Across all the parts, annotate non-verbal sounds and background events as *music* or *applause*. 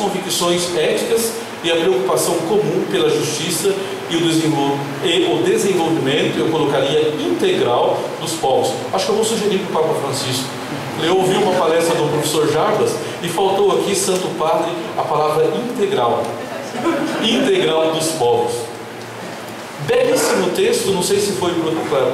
convicções éticas e a preocupação comum pela justiça e o, desenvol o desenvolvimento, eu colocaria, integral dos povos. Acho que eu vou sugerir para o Papa Francisco. Eu ouvi uma palestra do professor Jarbas e faltou aqui, Santo Padre, a palavra integral. Integral dos povos. Belíssimo texto, não sei se foi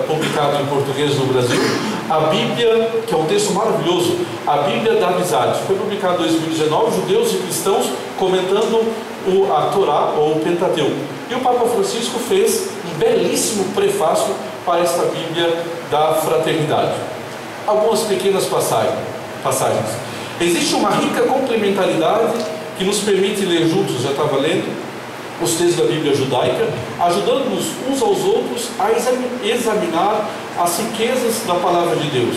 publicado em português no Brasil, a Bíblia, que é um texto maravilhoso, a Bíblia da Amizade. Foi publicado em 2019, judeus e cristãos comentando o, a Torá ou o Pentateuco. E o Papa Francisco fez um belíssimo prefácio para esta Bíblia da Fraternidade. Algumas pequenas passagens. Existe uma rica complementaridade que nos permite ler juntos, já estava lendo, os textos da Bíblia judaica, ajudando-nos uns aos outros a examinar as riquezas da palavra de Deus.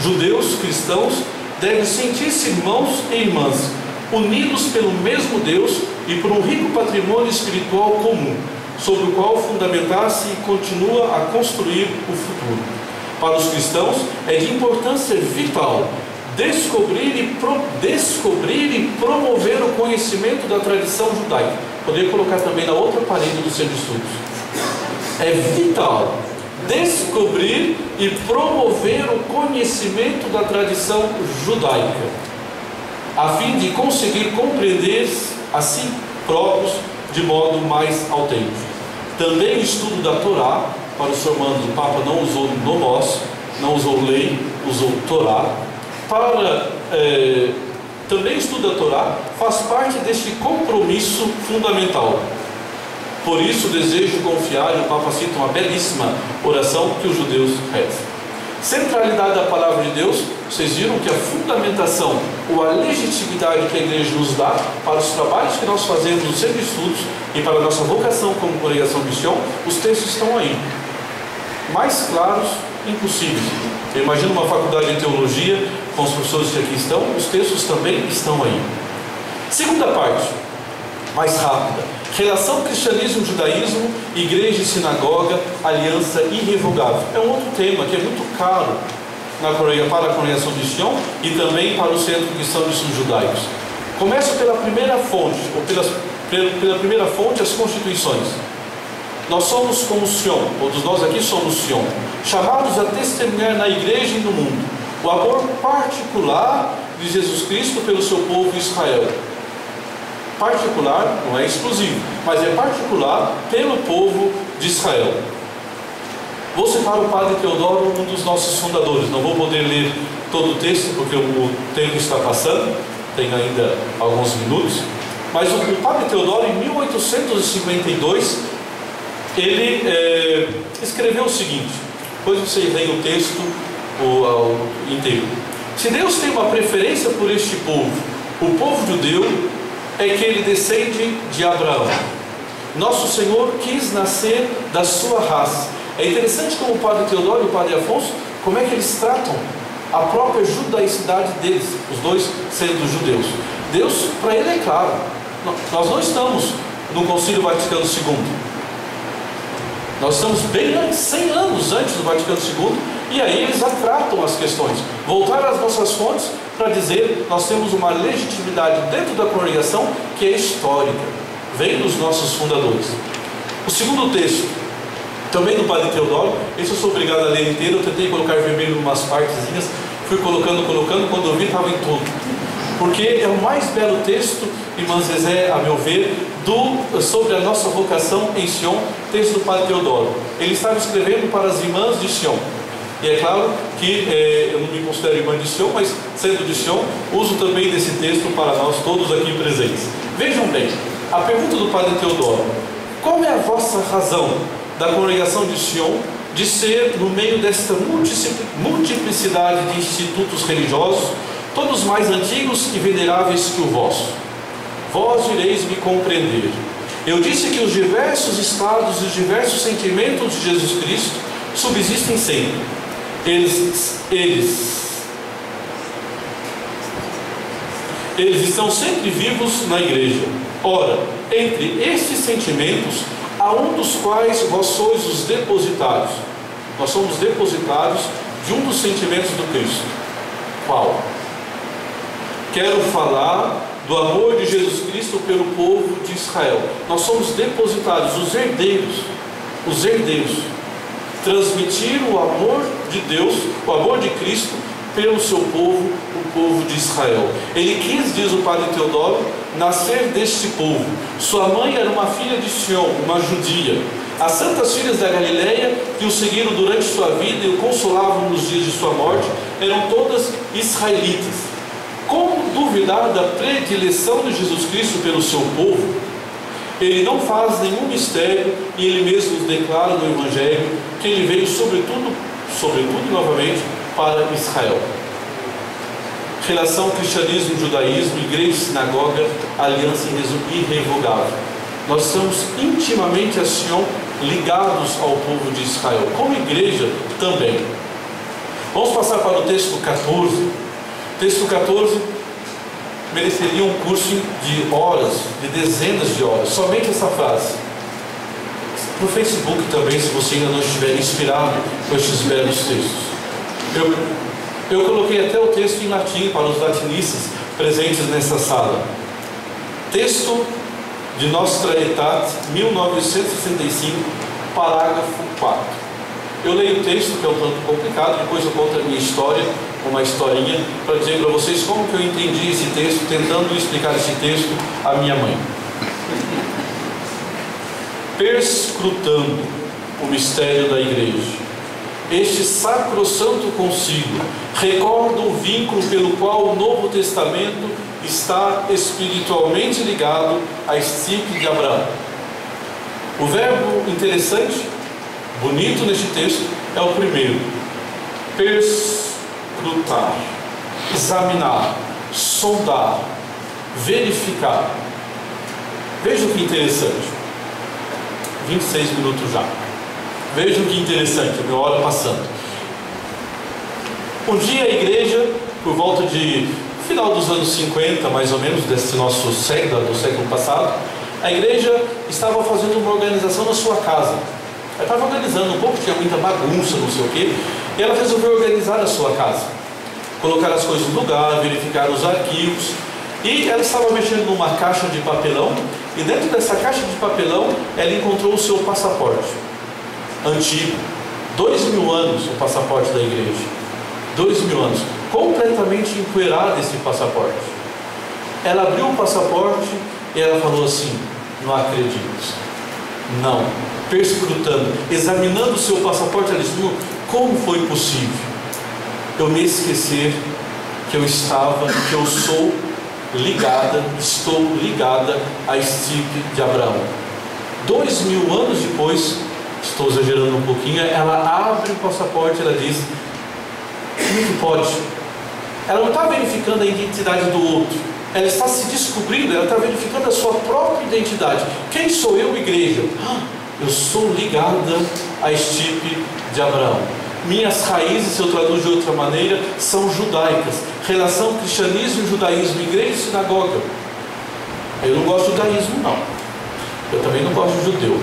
Judeus, cristãos, devem sentir-se irmãos e irmãs, unidos pelo mesmo Deus e por um rico patrimônio espiritual comum, sobre o qual fundamentar-se e continua a construir o futuro. Para os cristãos, é de importância vital descobrir e, pro, descobrir e promover o conhecimento da tradição judaica. Poderia colocar também na outra parede do seu estudos. É vital descobrir e promover o conhecimento da tradição judaica, a fim de conseguir compreender a si próprios de modo mais autêntico. Também estudo da Torá, para os formandos, o Papa não usou nomos, não usou lei, usou Torá. Para é, também estudo da Torá, faz parte deste compromisso fundamental. Por isso desejo confiar, e o Papa cita uma belíssima oração que os judeus rezam. Centralidade da palavra de Deus, vocês viram que a fundamentação ou a legitimidade que a igreja nos dá para os trabalhos que nós fazemos no centro estudos e para a nossa vocação como congregação Sion, os textos estão aí. Mais claros, impossíveis. Eu imagino uma faculdade de teologia, com os professores que aqui estão, os textos também estão aí. Segunda parte, mais rápida. Relação cristianismo-judaísmo, igreja e sinagoga, aliança irrevogável. É um outro tema que é muito caro na Coreia, para a congregação de Sion e também para o Centro Cristão de Estudos Judaicos. Começa pela primeira fonte, ou pelas, pela primeira fonte, as constituições. Nós somos como Sion, todos nós aqui somos Sion, chamados a testemunhar na igreja e no mundo o amor particular de Jesus Cristo pelo seu povo Israel particular, não é exclusivo, mas é particular pelo povo de Israel. Vou citar o padre Teodoro, um dos nossos fundadores. Não vou poder ler todo o texto porque o tempo está passando, tem ainda alguns minutos. Mas o, o padre Teodoro, em 1852, ele é, escreveu o seguinte: depois você lê o texto o, o, inteiro. Se Deus tem uma preferência por este povo, o povo judeu é que ele descende de Abraão. Nosso Senhor quis nascer da sua raça. É interessante como o padre Teodoro e o padre Afonso, como é que eles tratam a própria judaicidade deles, os dois sendo judeus. Deus, para ele é claro, nós não estamos no Concílio Vaticano II. Nós estamos bem antes, 100 anos antes do Vaticano II, e aí eles tratam as questões. Voltar às nossas fontes para dizer nós temos uma legitimidade dentro da congregação que é histórica, vem dos nossos fundadores. O segundo texto, também do Padre Teodoro, esse eu sou obrigado a ler inteiro, eu tentei colocar vermelho em umas partezinhas, fui colocando, colocando, quando eu vi estava em tudo. Porque é o mais belo texto, irmã Zezé, a meu ver, do, sobre a nossa vocação em Sion, texto do Padre Teodoro. Ele estava escrevendo para as irmãs de Sion. E é claro que é, eu não me considero irmã de Sion, mas sendo de Sion, uso também desse texto para nós todos aqui presentes. Vejam bem, a pergunta do Padre Teodoro: qual é a vossa razão da congregação de Sion de ser, no meio desta multiplicidade de institutos religiosos, todos mais antigos e veneráveis que o vosso? Vós ireis me compreender. Eu disse que os diversos estados e os diversos sentimentos de Jesus Cristo subsistem sempre eles, eles, eles estão sempre vivos na igreja. Ora, entre estes sentimentos, há um dos quais vós sois os depositários. Nós somos depositários de um dos sentimentos do Cristo. Qual? Quero falar do amor de Jesus Cristo pelo povo de Israel. Nós somos depositários, os herdeiros, os herdeiros. Transmitir o amor de Deus, o amor de Cristo pelo seu povo, o povo de Israel. Ele quis, diz o padre Teodoro, nascer deste povo. Sua mãe era uma filha de Sião, uma judia. As santas filhas da Galileia, que o seguiram durante sua vida e o consolavam nos dias de sua morte, eram todas israelitas. Como duvidar da predileção de Jesus Cristo pelo seu povo? Ele não faz nenhum mistério e ele mesmo declara no Evangelho que ele veio sobretudo, sobretudo novamente, para Israel. Relação cristianismo, judaísmo, igreja, sinagoga, aliança irrevogável. Nós estamos intimamente assim ligados ao povo de Israel, como igreja também. Vamos passar para o texto 14. Texto 14 mereceria um curso de horas, de dezenas de horas, somente essa frase. No Facebook também, se você ainda não estiver inspirado com estes belos textos. Eu, eu coloquei até o texto em latim para os latinistas presentes nessa sala. Texto de Nostra Etat, 1965, parágrafo 4. Eu leio o texto, que é um tanto complicado, depois eu conto a minha história, uma historinha, para dizer para vocês como que eu entendi esse texto, tentando explicar esse texto à minha mãe. Perscrutando o mistério da igreja este sacrosanto concílio recorda o vínculo pelo qual o Novo Testamento está espiritualmente ligado à estirpe de Abraão. O verbo interessante, bonito neste texto, é o primeiro: perscrutar, examinar, sondar, verificar. Veja que interessante. 26 minutos já. Vejam que interessante, a minha hora passando. Um dia a igreja, por volta de final dos anos 50, mais ou menos, desse nosso século, do século passado, a igreja estava fazendo uma organização na sua casa. Ela estava organizando um pouco, tinha muita bagunça, não sei o quê, e ela resolveu organizar a sua casa. Colocar as coisas no lugar, verificar os arquivos, e ela estava mexendo numa caixa de papelão, e dentro dessa caixa de papelão ela encontrou o seu passaporte antigo, dois mil anos o passaporte da igreja, dois mil anos, completamente empoeirado esse passaporte. Ela abriu o passaporte e ela falou assim: Não acredito, não. Perscrutando, examinando o seu passaporte, ela disse: Como foi possível eu me esquecer que eu estava, que eu sou ligada, estou ligada à estirpe de Abraão? Dois mil anos depois, estou exagerando um pouquinho, ela abre o passaporte, ela diz: como que pode? Ela não está verificando a identidade do outro, ela está se descobrindo, ela está verificando a sua própria identidade. Quem sou eu, igreja? Ah, eu sou ligada à estipe de Abraão. Minhas raízes, se eu traduz de outra maneira, são judaicas. Relação cristianismo e judaísmo, igreja e sinagoga. Eu não gosto de judaísmo, não. Eu também não gosto de judeu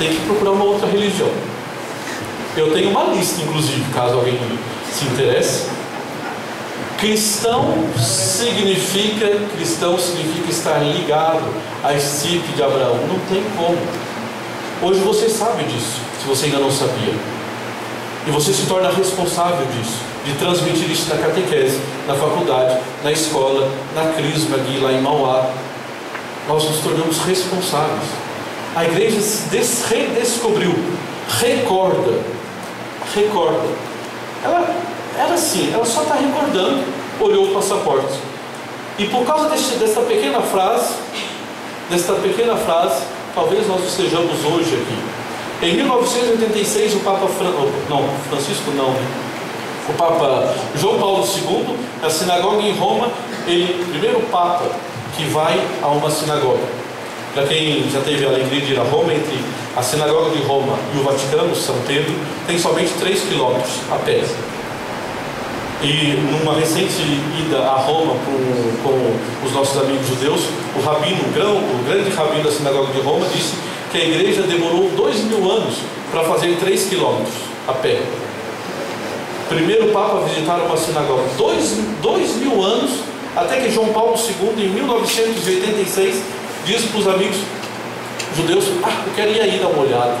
tem que procurar uma outra religião. Eu tenho uma lista, inclusive, caso alguém se interesse. Cristão significa cristão significa estar ligado à estirpe de Abraão. Não tem como. Hoje você sabe disso, se você ainda não sabia. E você se torna responsável disso, de transmitir isso na catequese, na faculdade, na escola, na crisma aqui lá em Mauá. Nós nos tornamos responsáveis. A igreja se redescobriu, recorda, recorda. Ela, ela sim, ela só está recordando, olhou o passaporte. E por causa deste, desta pequena frase, desta pequena frase, talvez nós estejamos hoje aqui. Em 1986, o Papa Fran... não, Francisco não, né? o Papa João Paulo II, na sinagoga em Roma, ele, primeiro Papa que vai a uma sinagoga. Para quem já teve a alegria de ir a Roma, entre a sinagoga de Roma e o Vaticano, São Pedro, tem somente 3 quilômetros a pé. E numa recente ida a Roma com, com os nossos amigos judeus, o rabino, o, grande rabino da sinagoga de Roma, disse que a igreja demorou dois mil anos para fazer 3 quilômetros a pé. Primeiro Papa visitar uma sinagoga, dois, dois mil anos até que João Paulo II, em 1986, diz para os amigos judeus: Ah, eu queria ir dar uma olhada.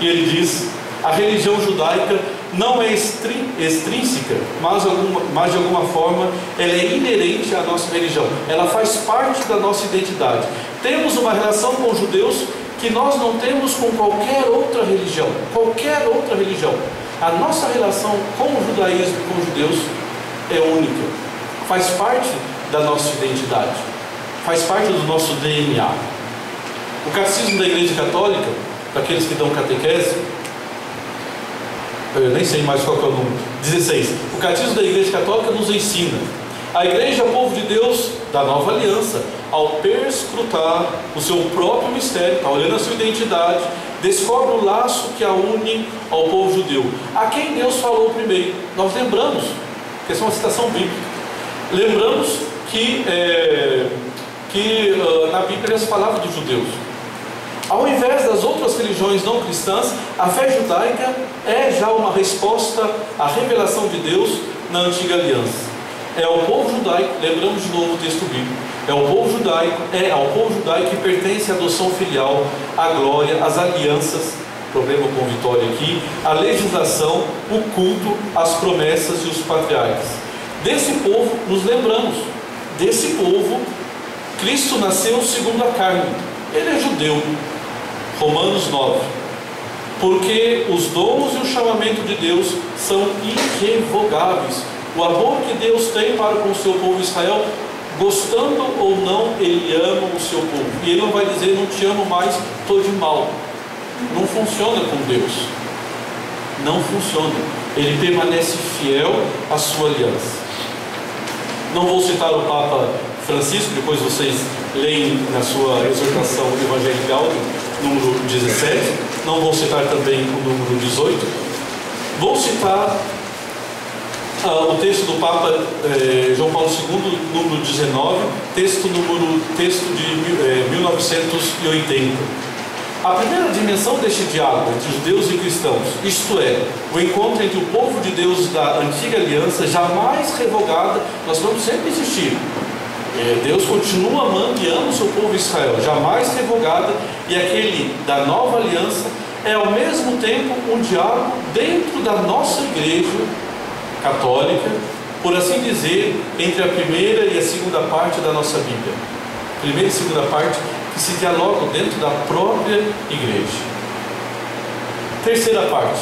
E ele diz: A religião judaica não é extrínseca, mas, alguma, mas de alguma forma ela é inerente à nossa religião, ela faz parte da nossa identidade. Temos uma relação com os judeus que nós não temos com qualquer outra religião, qualquer outra religião. A nossa relação com o judaísmo com os judeus é única, faz parte da nossa identidade, faz parte do nosso DNA. O catecismo da Igreja Católica, para aqueles que dão catequese, eu nem sei mais qual é o número, 16. O catecismo da Igreja Católica nos ensina a igreja, o povo de Deus da nova aliança, ao perscrutar o seu próprio mistério, está olhando a sua identidade, descobre o laço que a une ao povo judeu. A quem Deus falou primeiro? Nós lembramos, que essa é uma citação bíblica. Lembramos que, é, que uh, na Bíblia se falava dos judeus. Ao invés das outras religiões não cristãs, a fé judaica é já uma resposta à revelação de Deus na antiga aliança. É ao povo judaico, lembramos de novo o texto bíblico, é ao povo judaico, é ao povo judaico que pertence a adoção filial, a glória, as alianças, problema com vitória aqui, a legislação, o culto, as promessas e os patriarcas. Desse povo nos lembramos, desse povo, Cristo nasceu segundo a carne, ele é judeu, Romanos 9. Porque os dons e o chamamento de Deus são irrevogáveis. O amor que Deus tem para com o seu povo Israel, gostando ou não, Ele ama o seu povo. E Ele não vai dizer, não te amo mais, estou de mal. Não funciona com Deus. Não funciona. Ele permanece fiel à sua aliança. Não vou citar o Papa Francisco, depois vocês leem na sua exortação Gaudium, número 17. Não vou citar também o número 18. Vou citar o texto do Papa eh, João Paulo II, número 19, texto, número, texto de eh, 1980. A primeira dimensão deste diálogo entre judeus e cristãos, isto é, o encontro entre o povo de Deus da antiga aliança, jamais revogada, nós vamos sempre existir. É, Deus continua amando e ama o seu povo Israel, jamais revogada, e aquele da nova aliança é ao mesmo tempo um diálogo dentro da nossa igreja católica, por assim dizer, entre a primeira e a segunda parte da nossa Bíblia. Primeira e segunda parte que se dialogam dentro da própria igreja. Terceira parte,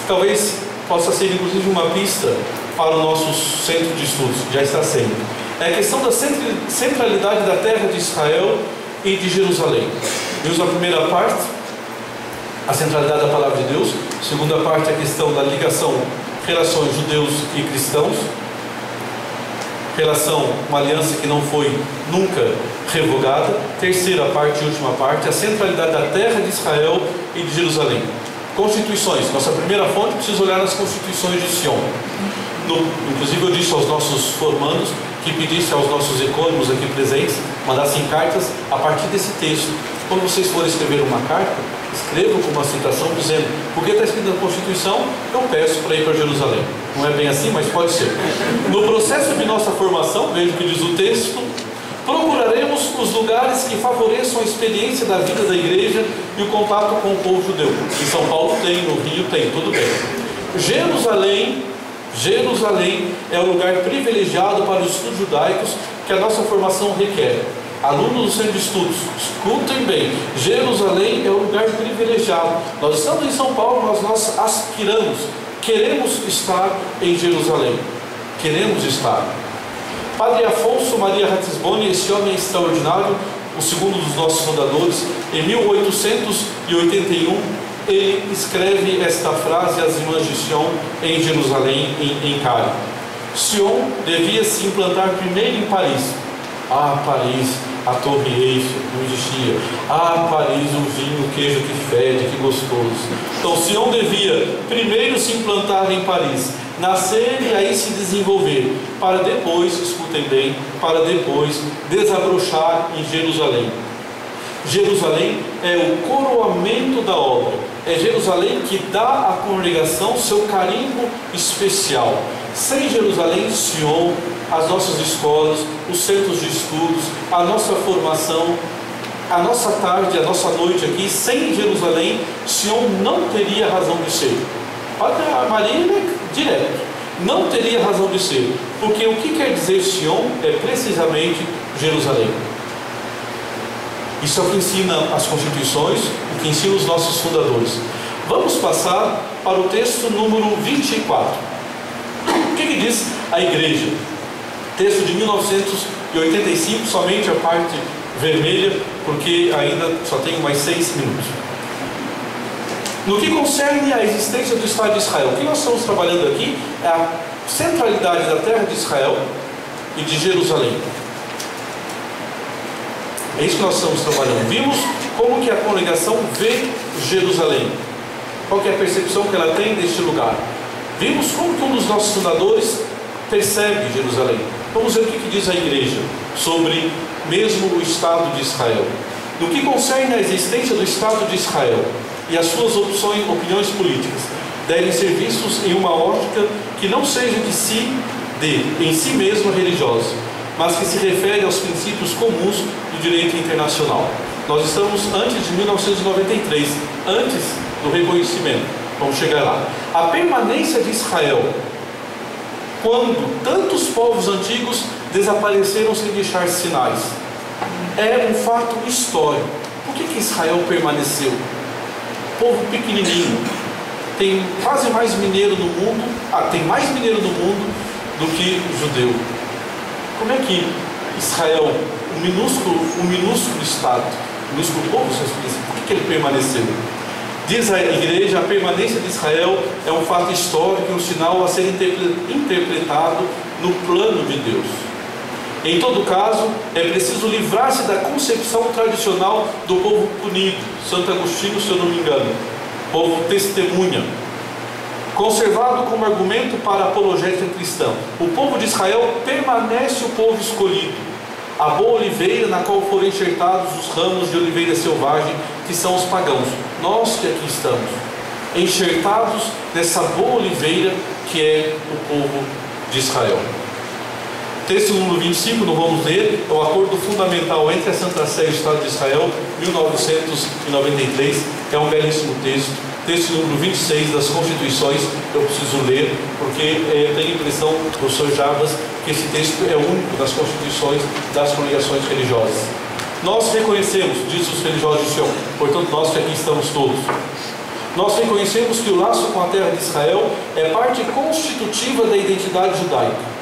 que talvez possa ser inclusive uma pista para o nosso centro de estudos, já está sendo. É a questão da centralidade da terra de Israel e de Jerusalém. Vimos a primeira parte, a centralidade da palavra de Deus. Segunda parte, a questão da ligação, relações judeus e cristãos relação, uma aliança que não foi nunca revogada. Terceira parte e última parte, a centralidade da terra de Israel e de Jerusalém. Constituições. Nossa primeira fonte precisa olhar nas constituições de Sion. No, inclusive eu disse aos nossos formandos que pedisse aos nossos ecônomos aqui presentes mandassem cartas a partir desse texto. Quando vocês forem escrever uma carta, escrevam com uma citação dizendo porque está escrito na Constituição, eu peço para ir para Jerusalém. Não é bem assim, mas pode ser. No processo de nossa formação, veja o que diz o texto, procuraremos os lugares que favoreçam a experiência da vida da igreja e o contato com o povo judeu. Em São Paulo tem, no Rio tem, tudo bem. Jerusalém, Jerusalém é o lugar privilegiado para os estudos judaicos que a nossa formação requer. Alunos do centro de estudos, escutem bem, Jerusalém é o lugar privilegiado. Nós estamos em São Paulo, mas nós aspiramos, queremos estar em Jerusalém. Queremos estar. Padre Afonso Maria Ratisboni, esse homem extraordinário, o segundo dos nossos fundadores, em 1881, ele escreve esta frase às irmãs de Sion em Jerusalém, em, em. Sion devia se implantar primeiro em Paris. Ah, Paris, a Torre Eiffel, não existia. Ah, Paris, o vinho, o queijo que fede, que gostoso. Então, Sião devia primeiro se implantar em Paris, nascer e aí se desenvolver, para depois, escutem bem, para depois desabrochar em Jerusalém. Jerusalém é o coroamento da obra. É Jerusalém que dá à congregação seu carimbo especial. Sem Jerusalém, Sion as nossas escolas, os centros de estudos, a nossa formação, a nossa tarde, a nossa noite aqui, sem Jerusalém, Sion não teria razão de ser. Olha, a Maria é direto. Não teria razão de ser. Porque o que quer dizer Sion é precisamente Jerusalém. Isso é o que ensina as constituições, o que ensina os nossos fundadores. Vamos passar para o texto número 24. O que, que diz a igreja? Texto de 1985, somente a parte vermelha, porque ainda só tenho mais seis minutos. No que concerne à existência do Estado de Israel, o que nós estamos trabalhando aqui é a centralidade da terra de Israel e de Jerusalém. É isso que nós estamos trabalhando. Vimos como que a congregação vê Jerusalém. Qual é a percepção que ela tem deste lugar. Vimos como que um dos nossos fundadores percebe Jerusalém. Vamos ver o que, diz a igreja sobre mesmo o Estado de Israel. No que concerne à existência do Estado de Israel e as suas opções, opiniões políticas, devem ser vistos em uma ótica que não seja de si, de, em si mesma religiosa, mas que se refere aos princípios comuns do direito internacional. Nós estamos antes de 1993, antes do reconhecimento. Vamos chegar lá. A permanência de Israel, quando tantos povos antigos desapareceram sem deixar sinais, é um fato histórico. Por que, que Israel permaneceu? Povo pequenininho, tem quase mais mineiro no mundo, ah, tem mais mineiro no mundo do que judeu. Como é que Israel, um minúsculo, um minúsculo estado, um minúsculo povo, por que, que ele permaneceu? Diz a igreja, a permanência de Israel é um fato histórico, um sinal a ser interpretado no plano de Deus. Em todo caso, é preciso livrar-se da concepção tradicional do povo punido, Santo Agostinho, se eu não me engano, povo testemunha, conservado como argumento para a apologética cristã. O povo de Israel permanece o povo escolhido, a boa oliveira na qual foram enxertados os ramos de oliveira selvagem, que são os pagãos. Nós que aqui estamos, enxertados nessa boa oliveira que é o povo de Israel. Texto número 25, não vamos ler, é o acordo fundamental entre a Santa Sé e o Estado de Israel, 1993, é um belíssimo texto. Texto número 26 das Constituições, eu preciso ler, porque é, tenho a impressão, professor Jarbas, que esse texto é único das Constituições das congregações religiosas. Nós reconhecemos, diz os religiosos de Sião, portanto nós que aqui estamos todos, nós reconhecemos que o laço com a terra de Israel é parte constitutiva da identidade judaica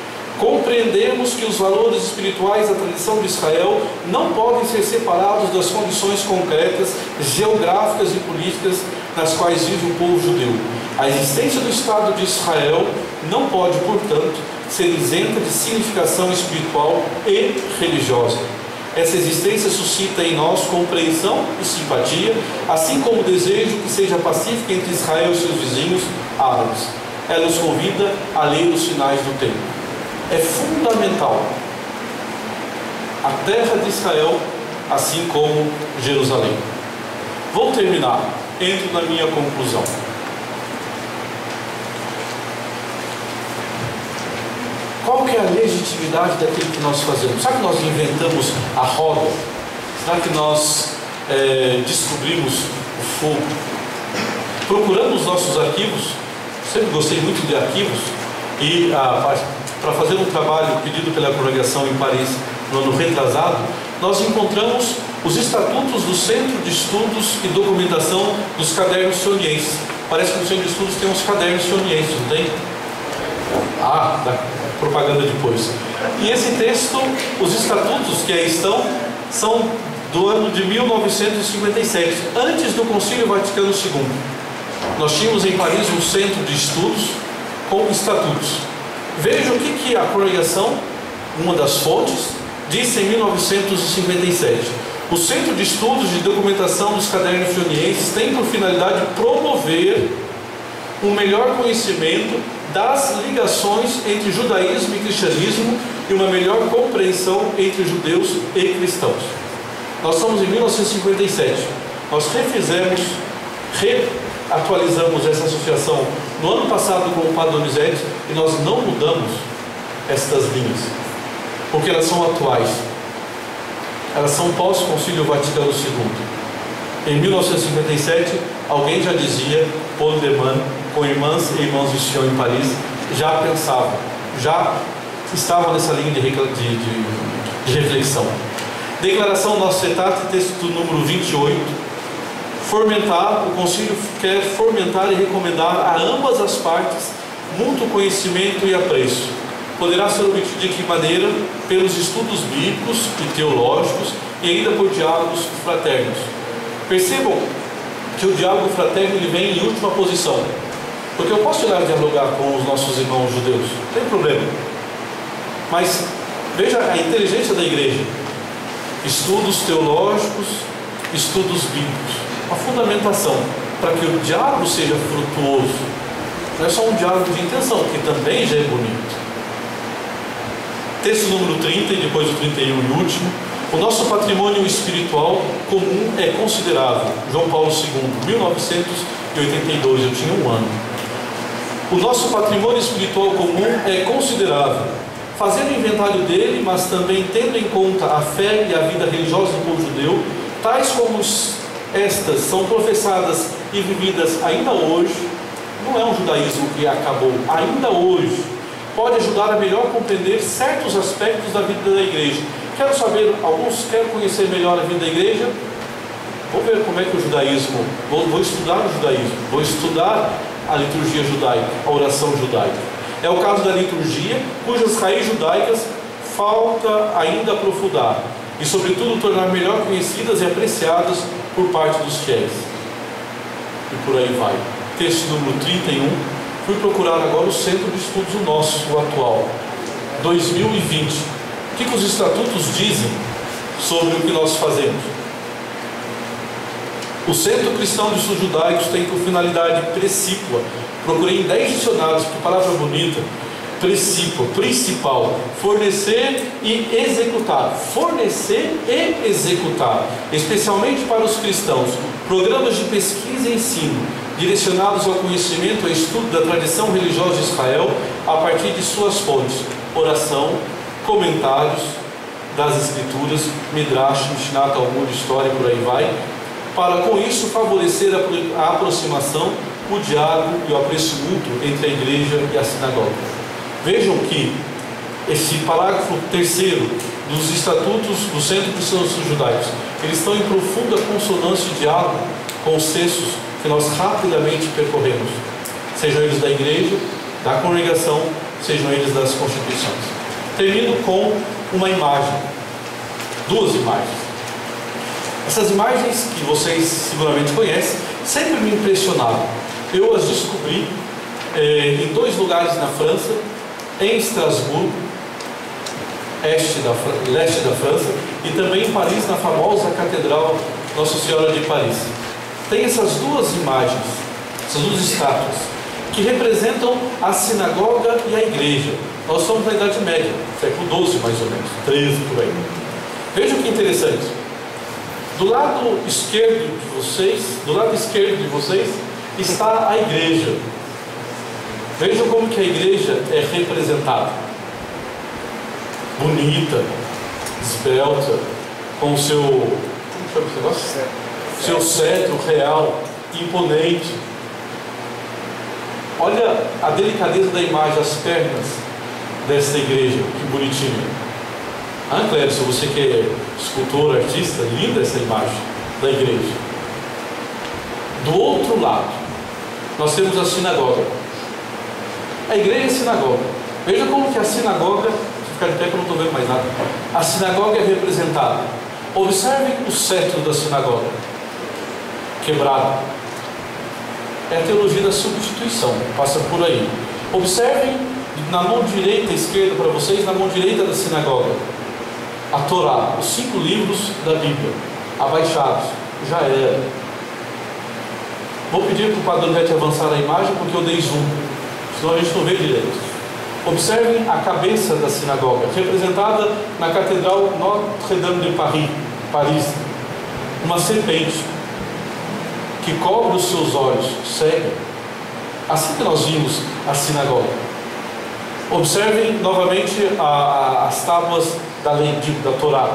compreendemos que os valores espirituais da tradição de Israel não podem ser separados das condições concretas, geográficas e políticas nas quais vive o povo judeu. A existência do Estado de Israel não pode, portanto, ser isenta de significação espiritual e religiosa. Essa existência suscita em nós compreensão e simpatia, assim como o desejo que seja pacífica entre Israel e seus vizinhos árabes. Ela nos convida a ler os sinais do tempo é fundamental. A terra de Israel, assim como Jerusalém. Vou terminar, entro na minha conclusão. Qual que é a legitimidade daquilo que nós fazemos? Será que nós inventamos a roda? Será que nós é, descobrimos o fogo? Procurando os nossos arquivos, sempre gostei muito de arquivos, e a, para fazer um trabalho pedido pela congregação em Paris no ano retrasado, nós encontramos os estatutos do Centro de Estudos e Documentação dos Cadernos Sionienses. Parece que no Centro de Estudos tem uns cadernos sionienses, não tem? Ah, da propaganda depois. E esse texto, os estatutos que aí estão, são do ano de 1957, antes do Concílio Vaticano II. Nós tínhamos em Paris um centro de estudos com estatutos. Veja o que, que a congregação, uma das fontes, disse em 1957. O Centro de Estudos de Documentação dos Cadernos Fionienses tem por finalidade promover um melhor conhecimento das ligações entre judaísmo e cristianismo e uma melhor compreensão entre judeus e cristãos. Nós estamos em 1957. Nós refizemos, reatualizamos essa associação no ano passado com o Padre Donizete e nós não mudamos estas linhas. porque elas são atuais. Elas são pós-Concílio Vaticano II. Em 1957, alguém já dizia, Paul Deman, com irmãs e irmãos de Sion em Paris, já pensava, já estava nessa linha de, de, de, de reflexão. Declaração Nosso Etate, texto número 28. Fomentar, o Concílio quer fomentar e recomendar a ambas as partes muito conhecimento e apreço. Poderá ser obtido de que maneira? Pelos estudos bíblicos e teológicos e ainda por diálogos fraternos. Percebam que o diálogo fraterno ele vem em última posição. Porque eu posso ir lá dialogar com os nossos irmãos judeus, não tem problema. Mas veja a inteligência da igreja: estudos teológicos, estudos bíblicos, a fundamentação para que o diálogo seja frutuoso. Não é só um diálogo de intenção, que também já é bonito. Texto número 30 e depois o 31 e último. O nosso patrimônio espiritual comum é considerável. João Paulo II, 1982, eu tinha um ano. O nosso patrimônio espiritual comum é considerável. Fazendo inventário dele, mas também tendo em conta a fé e a vida religiosa do povo judeu, tais como estas são professadas e vividas ainda hoje, não é um judaísmo que acabou, ainda hoje, pode ajudar a melhor compreender certos aspectos da vida da igreja. Quero saber, alguns querem conhecer melhor a vida da igreja? Vou ver como é que o judaísmo, vou, vou estudar o judaísmo, vou estudar a liturgia judaica, a oração judaica. É o caso da liturgia, cujas raízes judaicas falta ainda aprofundar e, sobretudo, tornar melhor conhecidas e apreciadas por parte dos fiéis. E por aí vai. Texto número 31. Fui procurar agora o centro de estudos o nosso, o atual, 2020. O que, que os estatutos dizem sobre o que nós fazemos? O Centro Cristão de Estudos Judaicos tem por finalidade precípua. Procurei em 10 dicionários, que palavra bonita. Precípua, principal, fornecer e executar. Fornecer e executar, especialmente para os cristãos, programas de pesquisa e ensino, direcionados ao conhecimento e estudo da tradição religiosa de Israel a partir de suas fontes, oração, comentários das escrituras, Midrash, Mishnah, Talmud, História, por aí vai, para com isso favorecer a aproximação, o diálogo e o apreço mútuo entre a igreja e a sinagoga. Vejam que esse parágrafo terceiro dos estatutos do Centro dos Judaicos, eles estão em profunda consonância e diálogo com os textos que nós rapidamente percorremos, sejam eles da igreja, da congregação, sejam eles das constituições. Termino com uma imagem, duas imagens. Essas imagens que vocês seguramente conhecem sempre me impressionaram. Eu as descobri eh, em dois lugares na França, em Estrasburgo, este da, leste da França, e também em Paris, na famosa Catedral Nossa Senhora de Paris. Tem essas duas imagens, essas duas estátuas, que representam a sinagoga e a igreja. Nós somos na Idade Média, século XII mais ou menos, 13 por aí. Vejam que interessante. Do lado esquerdo de vocês, do lado esquerdo de vocês, está a igreja. Vejam como que a igreja é representada. Bonita, esbelta, com o seu. Como chama esse negócio? Seu cetro real, imponente. Olha a delicadeza da imagem, as pernas dessa igreja, que bonitinha. Ah, Clérison, você que é escultor, artista, linda essa imagem da igreja. Do outro lado, nós temos a sinagoga. A igreja é a sinagoga. Veja como que a sinagoga, se ficar de pé que eu não estou vendo mais nada. A sinagoga é representada. Observem o cetro da sinagoga. Quebrado. É a teologia da substituição, passa por aí. Observem na mão direita e esquerda para vocês, na mão direita da sinagoga a Torá, os cinco livros da Bíblia, abaixados, já era. Vou pedir para o Padre André avançar a imagem porque eu dei zoom, senão a gente não vê direito. Observem a cabeça da sinagoga, representada na Catedral Notre-Dame de Paris, Paris, uma serpente que cobre os seus olhos, cega. Assim que nós vimos a sinagoga. Observem novamente a, a, as tábuas da lei, da Torá.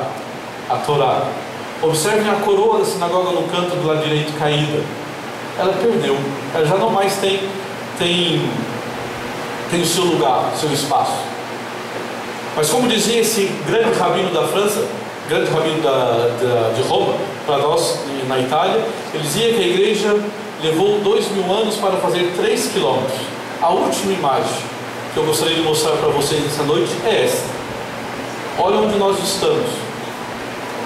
A Torá. Observem a coroa da sinagoga no canto do lado direito caída. Ela perdeu. Ela já não mais tem, tem, tem o seu lugar, o seu espaço. Mas como dizia esse grande rabino da França, grande rabino da, da, de Roma, para nós na Itália, ele dizia que a igreja levou dois mil anos para fazer três quilômetros. A última imagem que eu gostaria de mostrar para vocês essa noite é esta. Olha onde nós estamos.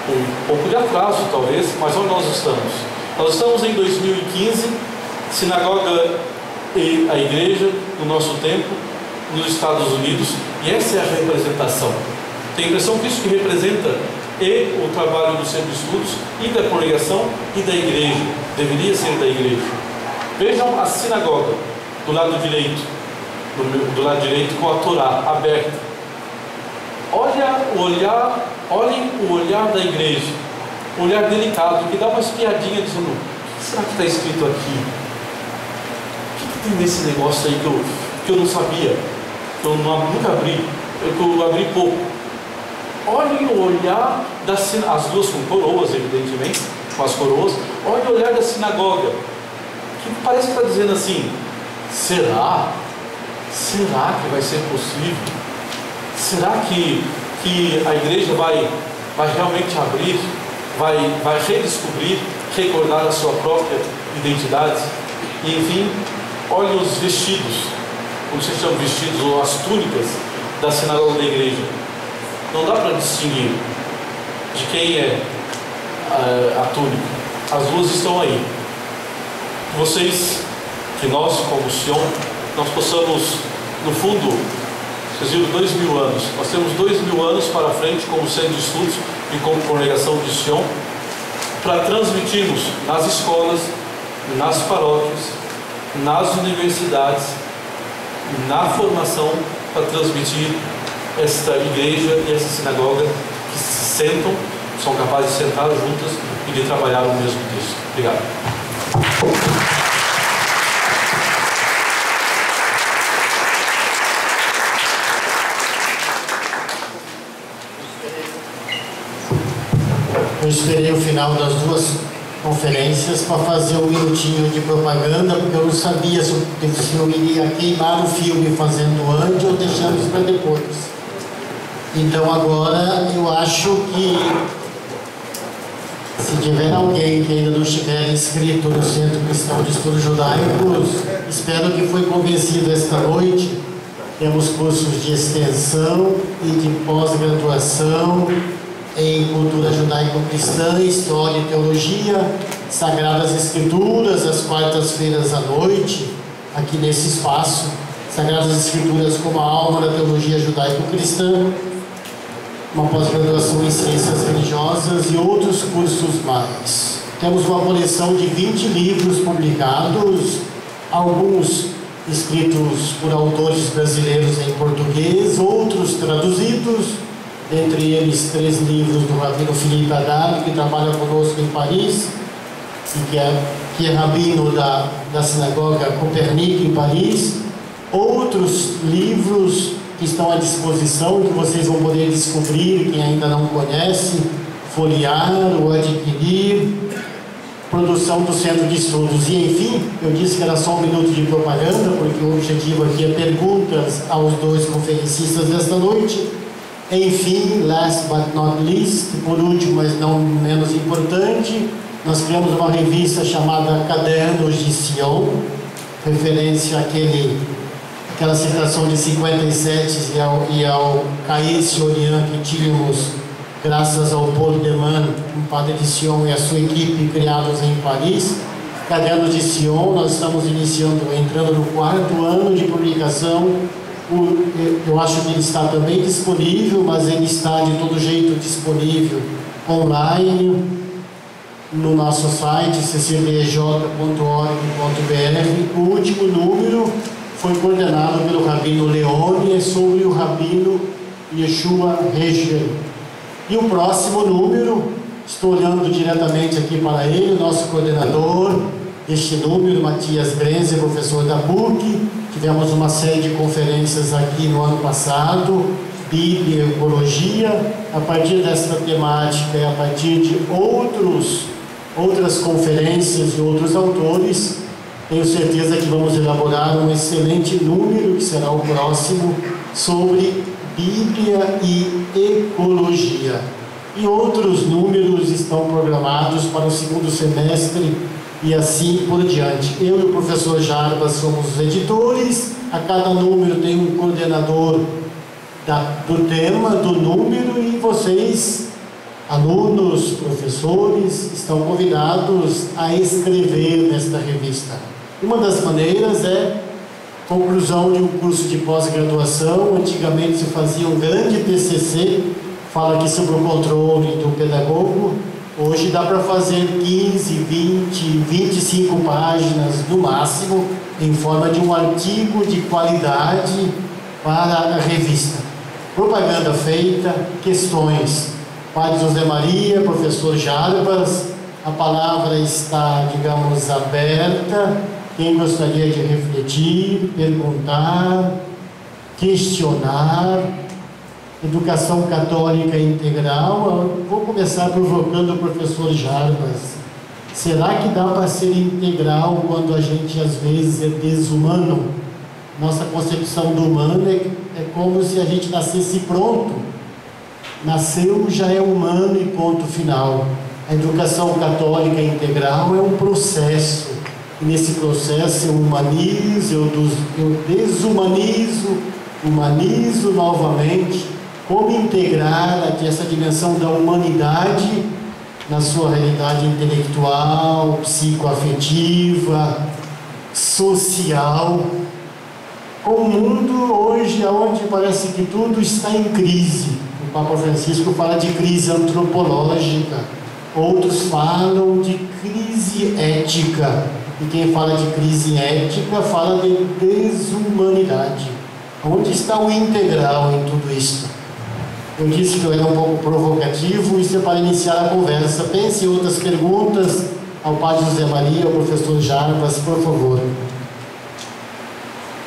Um pouco de atraso, talvez, mas onde nós estamos? Nós estamos em 2015, sinagoga e a igreja, no nosso tempo, nos Estados Unidos, e essa é a representação. Tem a impressão que isso que representa e o trabalho do centro de estudos e da congregação e da igreja, deveria ser da igreja. Vejam a sinagoga do lado direito, do, do lado direito com a Torá aberta. Olha o olhar, olhem o olhar da igreja, o olhar delicado que dá uma espiadinha dizendo: o que será que está escrito aqui? O que, tem nesse negócio aí que eu, que eu não sabia, que eu não, nunca abri, que eu abri pouco? Olhem o olhar das as duas com coroas, evidentemente, com as coroas. Olhem o olhar da sinagoga, que parece que está dizendo assim: será? Será que vai ser possível? Será que, que a igreja vai, vai realmente abrir, vai, vai redescobrir, recordar a sua própria identidade? E enfim, olhe os vestidos, como se chamam vestidos, ou as túnicas da sinagoga da igreja não dá para distinguir de quem é a, a túnica. As duas estão aí. Vocês, que nós, como Sion, nós possamos, no fundo, vocês viram dois mil anos. Nós temos dois mil anos para frente como centro de estudos e como congregação de Sion, para transmitirmos nas escolas, nas paróquias, nas universidades, na formação, para transmitir esta igreja e essa sinagoga que se sentam, são capazes de sentar juntas e de trabalhar o mesmo texto. Obrigado. Eu esperei o final das duas conferências para fazer um minutinho de propaganda, porque eu não sabia se eu iria queimar o filme fazendo antes ou deixando isso para depois. Então agora eu acho que se tiver alguém que ainda não estiver inscrito no Centro Cristão de Estudos Judaicos, espero que foi convencido esta noite. Temos cursos de extensão e de pós-graduação em cultura judaico-cristã, história e teologia, sagradas escrituras, às quartas-feiras à noite, aqui nesse espaço. Sagradas Escrituras como a alma da teologia judaico-cristã, uma pós-graduação em Ciências Religiosas e outros cursos mais. Temos uma coleção de 20 livros publicados, alguns escritos por autores brasileiros em português, outros traduzidos, entre eles três livros do Rabino Felipe Haddad, que trabalha conosco em Paris, e que é, que é rabino da, da sinagoga Copernic em Paris, outros livros que estão à disposição, que vocês vão poder descobrir, quem ainda não conhece, folhear ou adquirir, produção do Centro de Estudos. E enfim, eu disse que era só um minuto de propaganda, porque o objetivo aqui é perguntas aos dois conferencistas desta noite. Enfim, last but not least, por último, mas não menos importante, nós criamos uma revista chamada Cadernos de Sion, referência àquele aquela citação de 57 e ao, e ao Caís Orian que tínhamos, graças ao Paul Deman, um padre de Sion e a sua equipe criados em Paris. Caderno de Sion, nós estamos iniciando, entrando no quarto ano de publicação. O, eu acho que ele está também disponível, mas ele está de todo jeito disponível online no nosso site ccbj.org.br. O último número foi coordenado pelo Rabino Leone sobre o Rabino Yeshua Reger. E o próximo número, estou olhando diretamente aqui para ele, nosso coordenador deste número, Matias Grenze, professor da PUC, tivemos uma série de conferências aqui no ano passado, Bíblia e Ecologia, a partir dessa temática e a partir de outros, outras conferências e outros autores, tenho certeza que vamos elaborar um excelente número, que será o próximo, sobre Bíblia e Ecologia. E outros números estão programados para o segundo semestre e assim por diante. Eu e o professor Jarbas somos os editores, a cada número tem um coordenador da, do tema, do número, e vocês, alunos, professores, estão convidados a escrever nesta revista. Uma das maneiras é conclusão de um curso de pós-graduação. Antigamente se fazia um grande TCC, fala aqui sobre o controle do pedagogo. Hoje dá para fazer 15, 20, 25 páginas no máximo, em forma de um artigo de qualidade para a revista. Propaganda feita, questões. Padre José Maria, professor Jarbas, a palavra está, digamos, aberta. Quem gostaria de refletir, perguntar, questionar, educação católica integral. Vou começar provocando o professor Jarbas. Será que dá para ser integral quando a gente às vezes é desumano? Nossa concepção do humano é, é como se a gente nascesse pronto. Nasceu, já é humano e ponto final. A educação católica integral é um processo. E nesse processo eu humanizo, eu, eu desumanizo, humanizo novamente como integrar essa dimensão da humanidade na sua realidade intelectual, psicoafetiva, social. O mundo hoje, onde parece que tudo está em crise. O Papa Francisco fala de crise antropológica, outros falam de crise ética. E quem fala de crise ética fala de desumanidade. Onde está o integral em tudo isso? Eu disse que eu era um pouco provocativo, isso é para iniciar a conversa. Pense em outras perguntas ao Padre José Maria, ao professor Jarbas, por favor.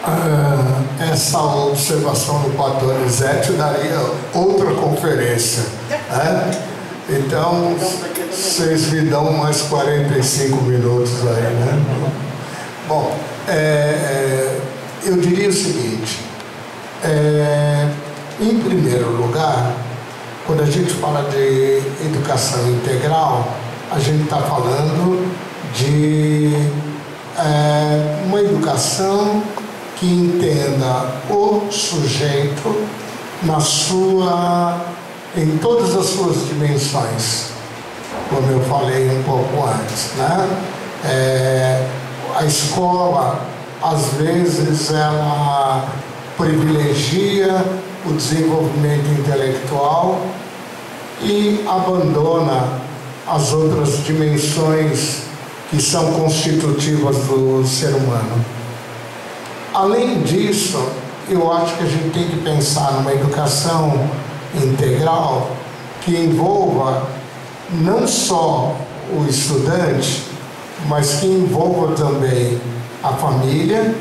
Ah, essa observação do Padre Donizete daria outra conferência. Né? Então, vocês me dão mais 45 minutos aí, né? Bom, é, é, eu diria o seguinte. É, em primeiro lugar, quando a gente fala de educação integral, a gente está falando de é, uma educação que entenda o sujeito na sua, em todas as suas dimensões, como eu falei um pouco antes, né? É, a escola, às vezes, ela privilegia o desenvolvimento intelectual e abandona as outras dimensões que são constitutivas do ser humano. Além disso, eu acho que a gente tem que pensar numa educação integral que envolva não só o estudante, mas que envolva também a família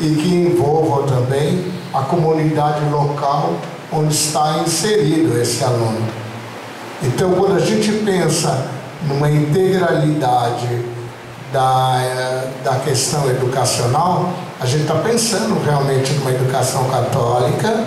e que envolva também a comunidade local onde está inserido esse aluno. Então, quando a gente pensa numa integralidade da, da questão educacional, a gente está pensando realmente numa educação católica,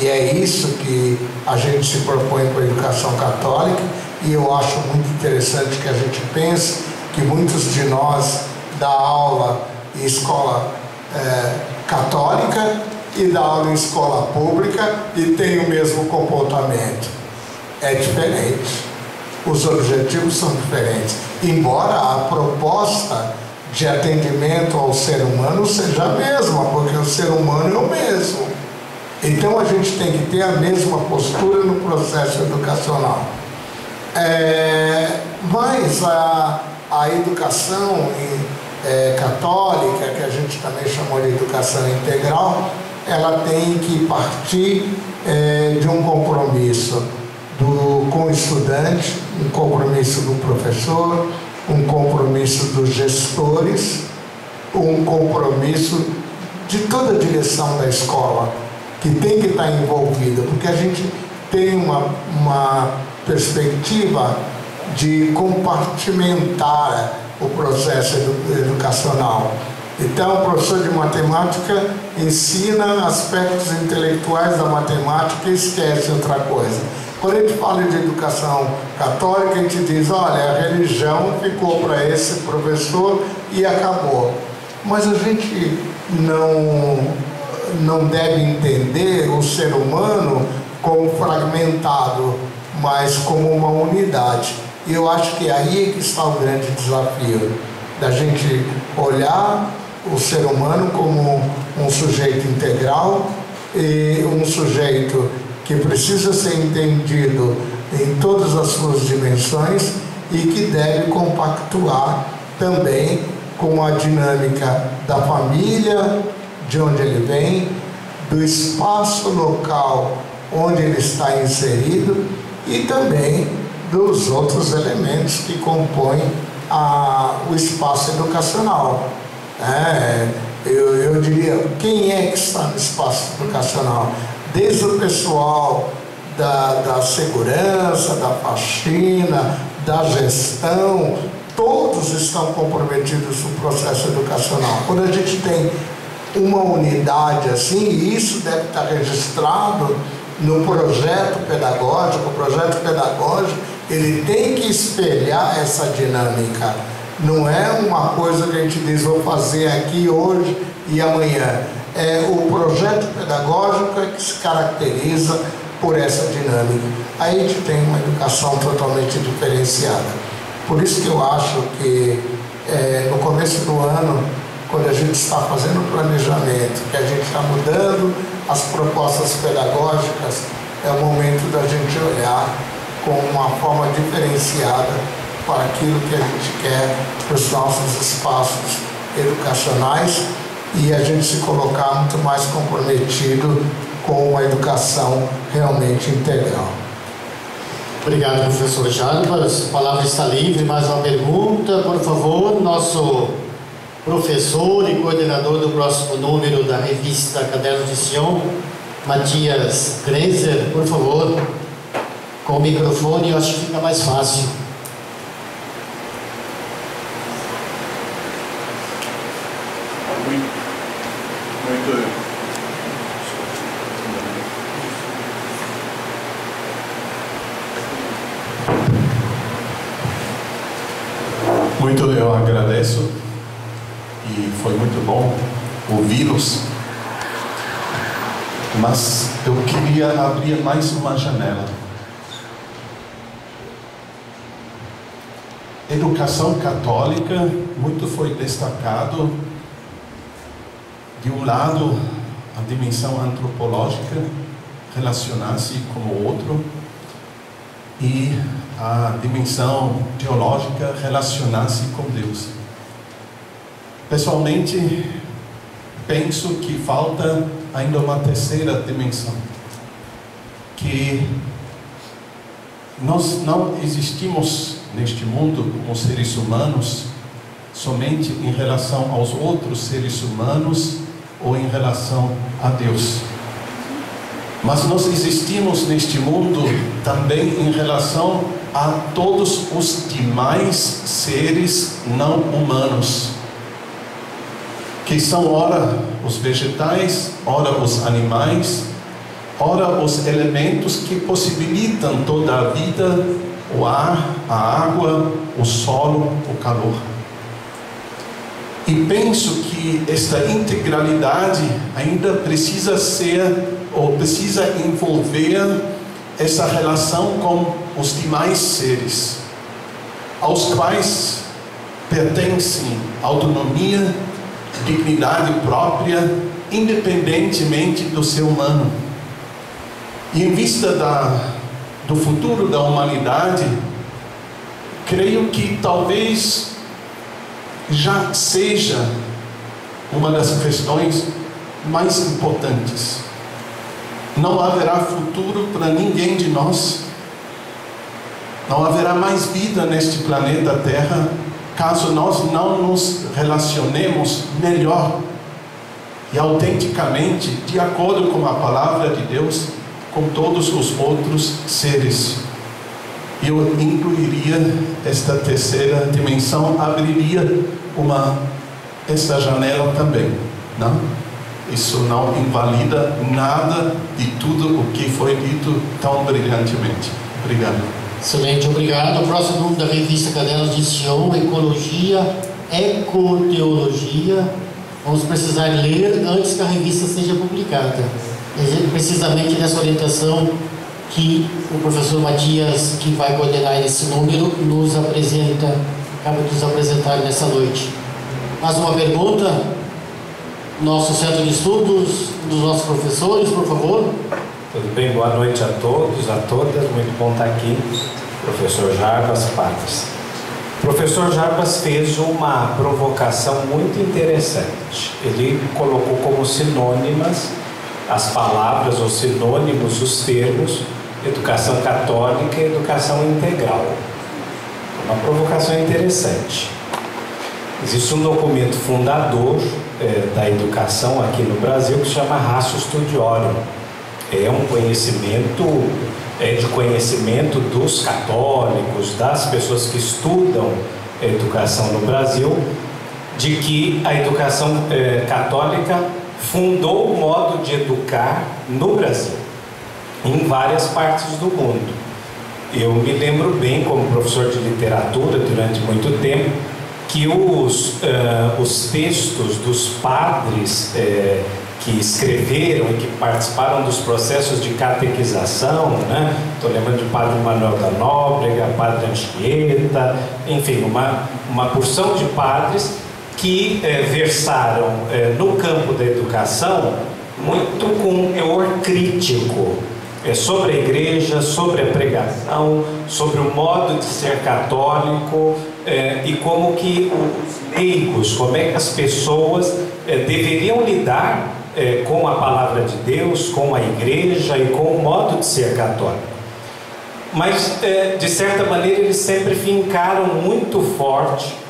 e é isso que a gente se propõe com a educação católica, e eu acho muito interessante que a gente pense que muitos de nós da aula em escola é, católica e dá aula em escola pública e tem o mesmo comportamento. É diferente. Os objetivos são diferentes. Embora a proposta de atendimento ao ser humano seja a mesma, porque o ser humano é o mesmo. Então a gente tem que ter a mesma postura no processo educacional. É, mas a, a educação é, católica, que a gente também chamou de educação integral, ela tem que partir é, de um compromisso do, com o estudante, um compromisso do professor, um compromisso dos gestores, um compromisso de toda a direção da escola, que tem que estar envolvida, porque a gente tem uma, uma perspectiva de compartimentar o processo educacional. Então, o professor de matemática ensina aspectos intelectuais da matemática e esquece outra coisa. Quando a gente fala de educação católica, a gente diz: olha, a religião ficou para esse professor e acabou. Mas a gente não, não deve entender o ser humano como fragmentado, mas como uma unidade. E eu acho que aí é que está o grande desafio, da gente olhar o ser humano como um sujeito integral e um sujeito que precisa ser entendido em todas as suas dimensões e que deve compactuar também com a dinâmica da família, de onde ele vem, do espaço local onde ele está inserido e também dos outros elementos que compõem a, o espaço educacional. É, eu, eu diria, quem é que está no espaço educacional? Desde o pessoal da, da segurança, da faxina, da gestão, todos estão comprometidos no processo educacional. Quando a gente tem uma unidade assim, e isso deve estar registrado no projeto pedagógico, o projeto pedagógico, ele tem que espelhar essa dinâmica. Não é uma coisa que a gente diz, vou fazer aqui hoje e amanhã. É o projeto pedagógico é que se caracteriza por essa dinâmica. Aí a gente tem uma educação totalmente diferenciada. Por isso que eu acho que é, no começo do ano, quando a gente está fazendo o planejamento, que a gente está mudando as propostas pedagógicas, é o momento da gente olhar com uma forma diferenciada para aquilo que a gente quer para os nossos espaços educacionais e a gente se colocar muito mais comprometido com uma educação realmente integral. Obrigado, professor Jarbas. A palavra está livre. Mais uma pergunta, por favor. Nosso professor e coordenador do próximo número da revista Caderno de Sion, Matias Grezer, por favor, com o microfone, eu acho que fica mais fácil. Muito eu agradeço e foi muito bom ouvi-los. Mas eu queria abrir mais uma janela. Educação católica, muito foi destacado. De um lado, a dimensão antropológica, relacionar-se com o outro, e a dimensão teológica relacionar-se com Deus. Pessoalmente, penso que falta ainda uma terceira dimensão, que nós não existimos neste mundo como seres humanos somente em relação aos outros seres humanos ou em relação a Deus. Mas nós existimos neste mundo também em relação a todos os demais seres não humanos, que são ora os vegetais, ora os animais, ora os elementos que possibilitam toda a vida, o ar, a água, o solo, o calor. E penso que esta integralidade ainda precisa ser ou precisa envolver essa relação com os demais seres, aos quais pertencem autonomia, dignidade própria, independentemente do ser humano. E em vista da, do futuro da humanidade, creio que talvez já seja uma das questões mais importantes não haverá futuro para ninguém de nós. Não haverá mais vida neste planeta Terra caso nós não nos relacionemos melhor e autenticamente de acordo com a palavra de Deus com todos os outros seres. Eu incluiria esta terceira dimensão, abriria uma esta janela também, não? Isso não invalida nada de tudo o que foi dito tão brilhantemente. Obrigado. Excelente, obrigado. O próximo número da revista Cadernos de Sion, Ecologia, Ecoteologia. Vamos precisar ler antes que a revista seja publicada. Precisamente nessa orientação que o professor Matias, que vai coordenar esse número, nos apresenta, acaba de nos apresentar nessa noite. Mais uma pergunta? Nosso centro de estudos, dos nossos professores, por favor. Tudo bem? Boa noite a todos, a todas. Muito bom estar aqui. Professor Jarbas Patres. O professor Jarbas fez uma provocação muito interessante. Ele colocou como sinônimas as palavras ou sinônimos, os termos educação católica e educação integral. Uma provocação interessante. Existe um documento fundador é, da educação aqui no Brasil que se chama Ratio Studiorum. É um conhecimento é, de conhecimento dos católicos, das pessoas que estudam educação no Brasil, de que a educação é, católica fundou o modo de educar no Brasil, em várias partes do mundo. Eu me lembro bem, como professor de literatura durante muito tempo, que os, uh, os textos dos padres uh, que escreveram e que participaram dos processos de catequização, né? Estou lembrando de Padre Manuel da Nóbrega, Padre Anchieta, enfim, uma, uma porção de padres que eh, versaram eh, no campo da educação muito com teor crítico é, sobre a igreja, sobre a pregação, sobre o modo de ser católico é, e como que os leigos, como é que as pessoas é, deveriam lidar é, com a palavra de Deus, com a igreja e com o modo de ser católico. Mas, é, de certa maneira, eles sempre fincaram muito forte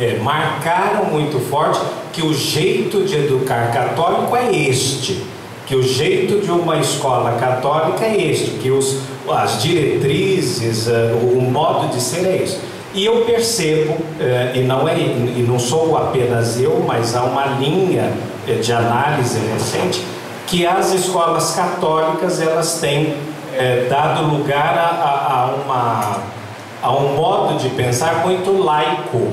é, marcaram muito forte que o jeito de educar católico é este, que o jeito de uma escola católica é este, que os, as diretrizes, uh, o modo de ser é este. E eu percebo, uh, e, não é, e não sou apenas eu, mas há uma linha uh, de análise recente, que as escolas católicas elas têm dado lugar a, a, a, uma, a um modo de pensar muito laico,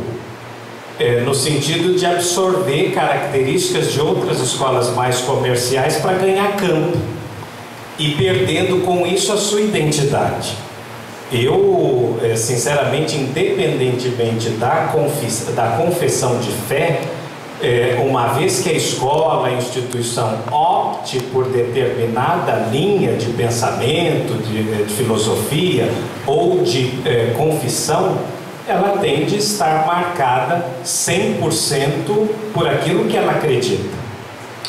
é, no sentido de absorver características de outras escolas mais comerciais para ganhar campo e perdendo com isso a sua identidade. Eu, é, sinceramente, independentemente da, confissão, da confissão de fé, é, uma vez que a escola, a instituição opte por determinada linha de pensamento, de, de filosofia ou de é, confissão, ela tem de estar marcada 100% por aquilo que ela acredita.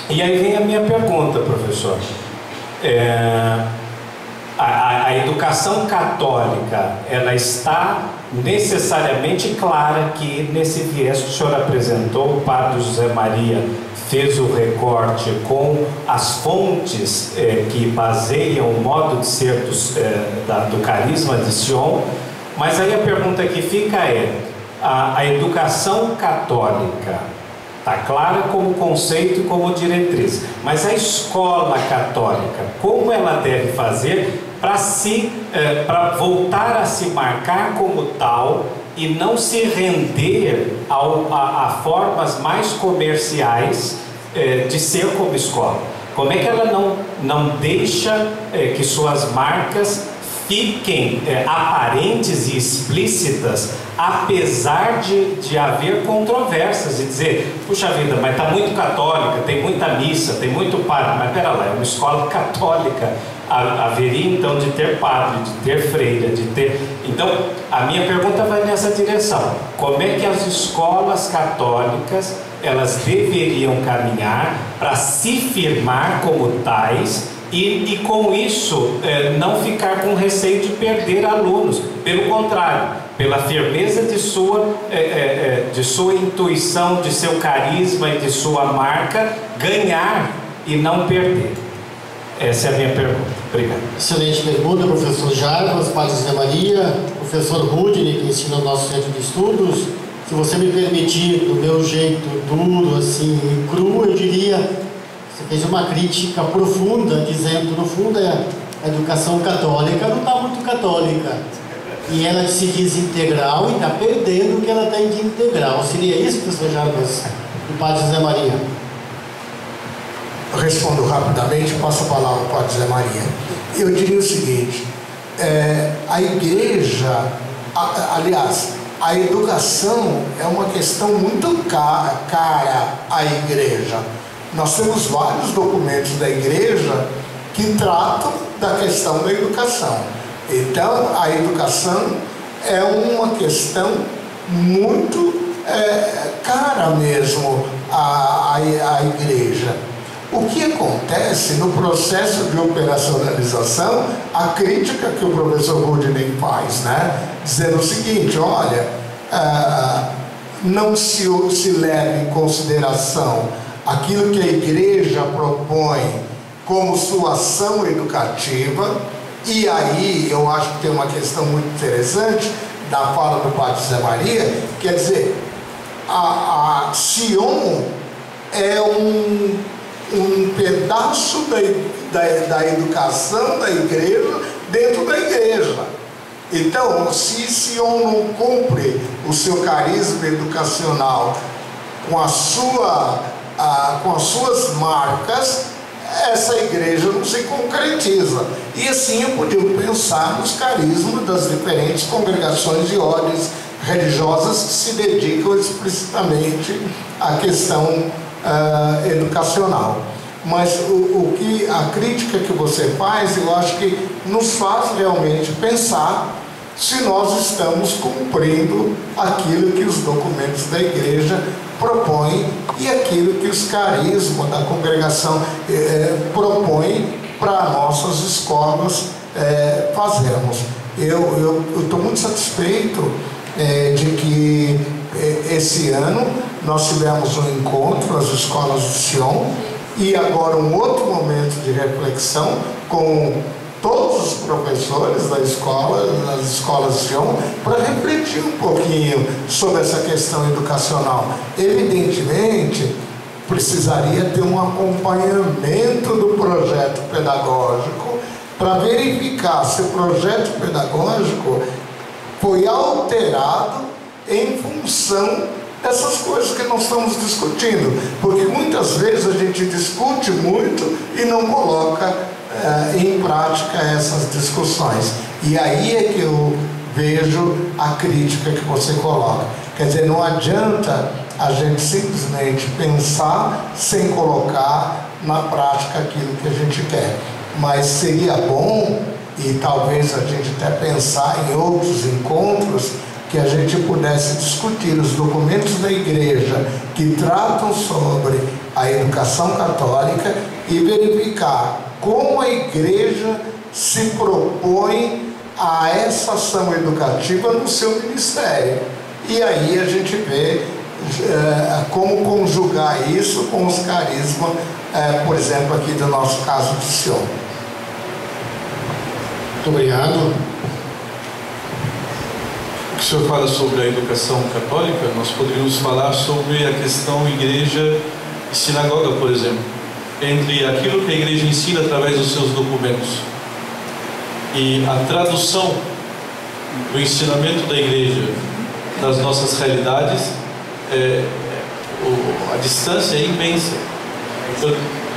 E aí vem a minha pergunta, professor. É, a, a, educação católica, ela está necessariamente clara que nesse viés que o senhor apresentou, o padre José Maria fez o recorte com as fontes é, que baseiam o modo de ser dos, é, da, do carisma de Sion, mas aí a pergunta que fica é: a, a educação católica está clara como conceito e como diretriz, mas a escola católica, como ela deve fazer para se, eh, para voltar a se marcar como tal e não se render ao, a, a formas mais comerciais eh, de ser como escola? Como é que ela não, não deixa eh, que suas marcas fiquem é, aparentes e explícitas, apesar de, de haver controvérsias e dizer, puxa vida, mas está muito católica, tem muita missa, tem muito padre, mas pera lá, é uma escola *laughs* católica, haveria então de ter padre, de ter freira, de ter. Então, a minha pergunta vai nessa direção: como é que as escolas católicas elas deveriam caminhar para se firmar como tais? E, e com isso é, não ficar com receio de perder alunos, pelo contrário, pela firmeza de sua, é, é, é, de sua intuição, de seu carisma e de sua marca, ganhar e não perder? Essa é a minha pergunta. Obrigado. Excelente pergunta, professor Jarbas, Padre José Maria, professor Rudney, que ensina no nosso centro de estudos. Se você me permitir, do meu jeito duro, assim, cru, eu diria, você fez uma crítica profunda, dizendo, no fundo, é, a educação católica não está muito católica. E ela se diz integral e está perdendo o que ela tem de integral. Seria isso, professor Jarbas, do Padre José Maria? respondo rapidamente, passo a palavra para o José Maria. Eu diria o seguinte: é, a igreja, a, aliás, a educação é uma questão muito cara, cara à igreja. Nós temos vários documentos da igreja que tratam da questão da educação. Então, a educação é uma questão muito é, cara mesmo à, à, à igreja. O que acontece no processo de operacionalização, a crítica que o professor Rudney faz, né? dizendo o seguinte: olha, ah, não se, se leva em consideração aquilo que a igreja propõe como sua ação educativa, e aí eu acho que tem uma questão muito interessante da fala do Zé Maria, quer dizer, a, a Sion é um um pedaço da, da, da educação da igreja dentro da igreja. Então, se Sion não cumpre o seu carisma educacional com, a sua, a, com as suas marcas, essa igreja não se concretiza. E assim eu podia pensar nos carismas das diferentes congregações e ordens religiosas que se dedicam explicitamente à questão uh, educacional. Mas o, o, que a crítica que você faz, eu acho que nos faz realmente pensar se nós estamos cumprindo aquilo que os documentos da igreja propõem e aquilo que os carismas da congregação eh, propõem para nossas escolas eh, fazermos. Eu estou muito satisfeito eh, de que eh, esse ano nós tivemos um encontro, as escolas de Sion, e agora um outro momento de reflexão com todos os professores da escola, das escolas de para refletir um pouquinho sobre essa questão educacional. Evidentemente, precisaria ter um acompanhamento do projeto pedagógico para verificar se o projeto pedagógico foi alterado em função dessas coisas que nós estamos discutindo, porque muitas vezes a gente discute muito e não coloca eh, em prática essas discussões. E aí é que eu vejo a crítica que você coloca. Quer dizer, não adianta a gente simplesmente pensar sem colocar na prática aquilo que a gente quer. Mas seria bom, e talvez a gente até pensar em outros encontros, que a gente pudesse discutir os documentos da igreja que tratam sobre a educação católica e verificar como a igreja se propõe a essa ação educativa no seu ministério. E aí a gente vê é, como conjugar isso com os carismas, é, por exemplo, aqui do nosso caso de Sion. Muito obrigado que o senhor fala sobre a educação católica, nós poderíamos falar sobre a questão igreja e sinagoga, por exemplo, entre aquilo que a igreja ensina através dos seus documentos e a tradução do ensinamento da igreja das nossas realidades, é, é a distância é imensa.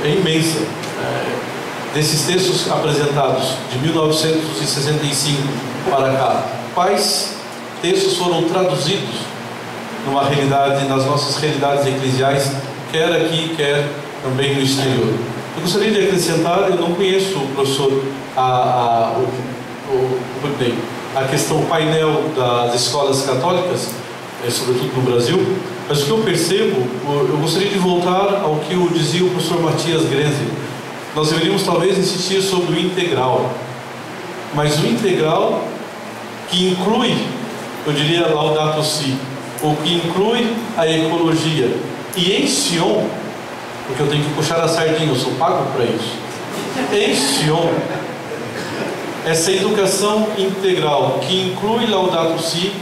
É imensa. É, desses textos apresentados de 1965 para cá, quais textos foram traduzidos numa realidade, nas nossas realidades eclesiais, quer aqui, quer também no exterior. Eu gostaria de acrescentar, eu não conheço, professor, a, a, o, o, a questão painel das escolas católicas, é, sobretudo no Brasil, mas o que eu percebo, eu gostaria de voltar ao que o dizia o professor Matias Grenze. Nós deveríamos talvez insistir sobre o integral, mas o integral que inclui eu diria Laudato Si, o que inclui a ecologia. E em Sion, porque eu tenho que puxar a sardinha, eu sou pago para isso. Em Sion, essa educação integral que inclui Laudato Si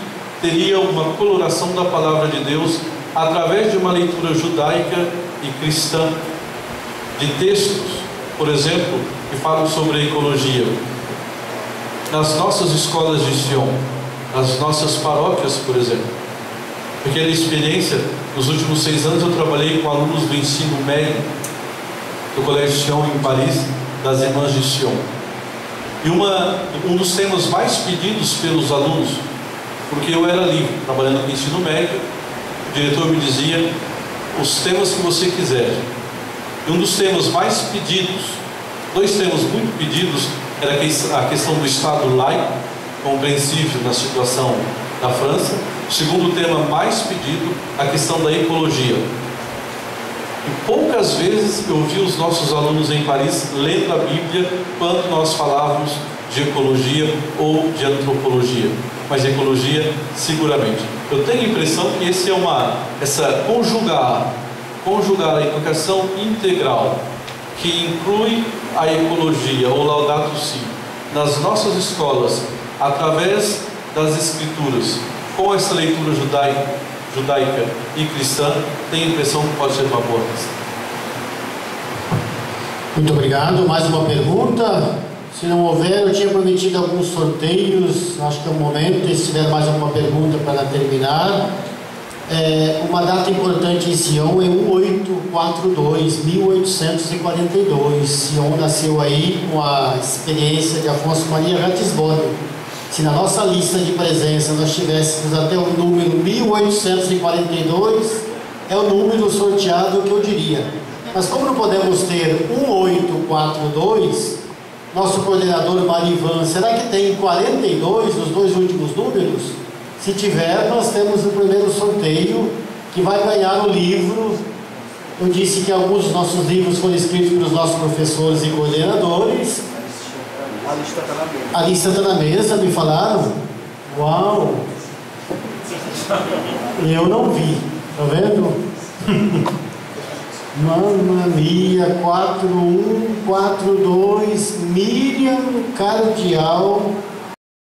teria uma coloração da palavra de Deus através de uma leitura judaica e cristã de textos, por exemplo, que falam sobre ecologia. Nas nossas escolas de Sion, nas nossas paróquias, por exemplo. Pequena experiência, nos últimos seis anos eu trabalhei com alunos do ensino médio do Colégio Sion em Paris, das Irmãs de Sion. E uma, um dos temas mais pedidos pelos alunos, porque eu era livre, trabalhando com ensino médio, o diretor me dizia os temas que você quiser. E um dos temas mais pedidos, dois temas muito pedidos, era a questão do Estado laico, compreensível na situação da França. Segundo tema mais pedido, a questão da ecologia. E poucas vezes eu vi os nossos alunos em Paris lendo a Bíblia quando nós falávamos de ecologia ou de antropologia, mas ecologia seguramente. Eu tenho a impressão que esse é uma essa conjugar conjugar a educação integral que inclui a ecologia ou laudato si nas nossas escolas através das escrituras com essa leitura judaica, judaica e cristã, tenho a impressão que pode ser uma boa. Muito obrigado. Mais uma pergunta? Se não houver, eu tinha prometido alguns sorteios, acho que é o momento. E se tiver mais alguma pergunta para terminar. É, uma data importante em Sião é 1842, 1842. Sião nasceu aí com a experiência de Afonso Maria Ratisbonne. Se na nossa lista de presença nós tivéssemos até o número 1842, é o número sorteado que eu diria. Mas como não podemos ter 1842, nosso coordenador Marivan, será que tem 42 nos dois últimos números? Se tiver, nós temos o primeiro sorteio que vai ganhar o livro. Eu disse que alguns dos nossos livros foram escritos pelos nossos professores e coordenadores. A lista está na mesa. A lista está na mesa, me falaram? Uau! Eu não vi, tá vendo? *laughs* Mamma Mia 4142 Miriam Cardial